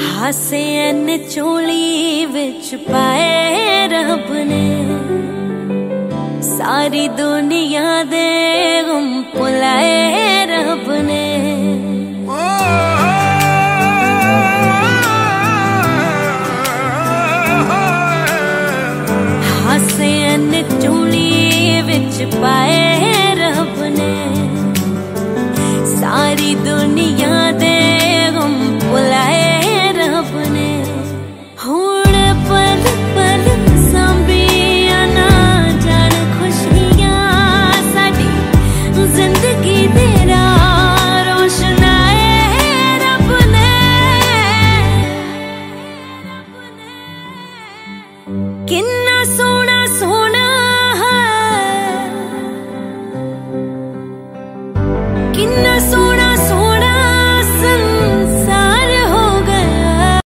ਹਾਸੇ ਨੇ ਚੋਲੀ ਵਿੱਚ ਪਾਏ ਰੱਬ ਨੇ। ਸਾਰੀ ਦੁਨੀਆ ਦੇ ਗਮ ਪੁਲਾਏ ਰੱਬ ਨੇ। ਵਿੱਚ ਪਾਏ ਰੱਬ ਨੇ। ਸਾਰੀ ਦੁਨੀਆ ਕਿੰਨਾ ਸੋਹਣਾ ਸੋਹਣਾ ਹੈ। ਕਿੰਨਾ ਸੋਹਣਾ